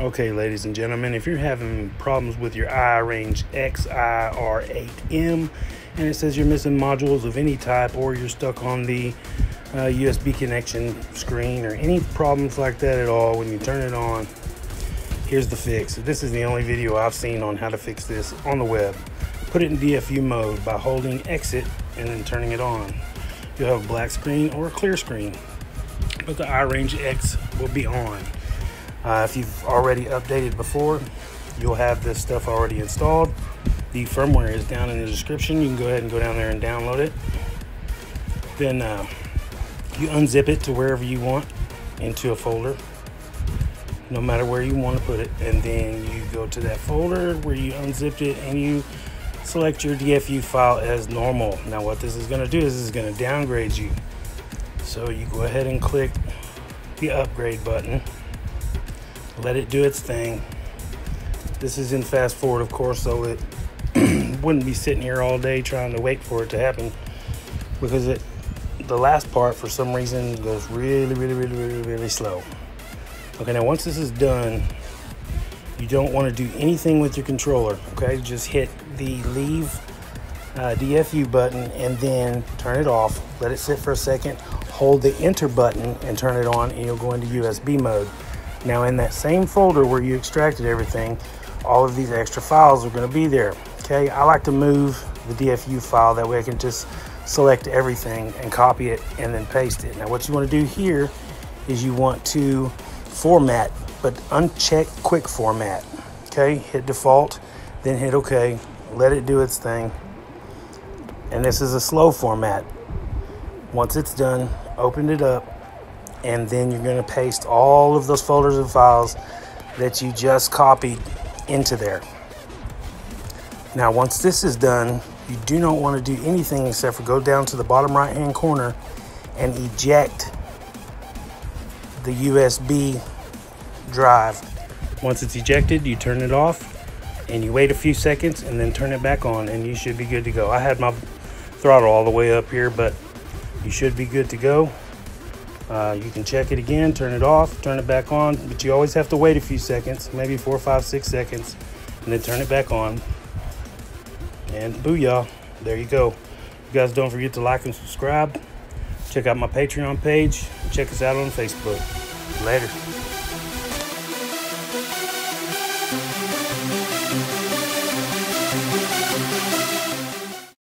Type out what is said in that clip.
Okay, ladies and gentlemen, if you're having problems with your iRangeX IR8M and it says you're missing modules of any type or you're stuck on the uh, USB connection screen or any problems like that at all when you turn it on, here's the fix. This is the only video I've seen on how to fix this on the web. Put it in DFU mode by holding exit and then turning it on. You'll have a black screen or a clear screen, but the iRangeX will be on. Uh, if you've already updated before, you'll have this stuff already installed. The firmware is down in the description. You can go ahead and go down there and download it. Then uh, you unzip it to wherever you want into a folder, no matter where you want to put it. And then you go to that folder where you unzipped it and you select your DFU file as normal. Now what this is going to do is going to downgrade you. So you go ahead and click the upgrade button let it do its thing. This is in fast forward, of course, so it wouldn't be sitting here all day trying to wait for it to happen because it the last part for some reason goes really really really really really slow. Okay now once this is done you don't want to do anything with your controller okay? Just hit the leave uh, DFU button and then turn it off let it sit for a second hold the enter button and turn it on and you'll go into USB mode now in that same folder where you extracted everything, all of these extra files are gonna be there. Okay, I like to move the DFU file, that way I can just select everything and copy it and then paste it. Now what you wanna do here is you want to format, but uncheck quick format. Okay, hit default, then hit okay, let it do its thing. And this is a slow format. Once it's done, open it up, and then you're going to paste all of those folders and files that you just copied into there. Now, once this is done, you do not want to do anything except for go down to the bottom right hand corner and eject the USB drive. Once it's ejected, you turn it off and you wait a few seconds and then turn it back on and you should be good to go. I had my throttle all the way up here, but you should be good to go. Uh, you can check it again, turn it off, turn it back on, but you always have to wait a few seconds, maybe four, five, six seconds, and then turn it back on. And booyah, there you go. You guys don't forget to like and subscribe. Check out my Patreon page. Check us out on Facebook. Later.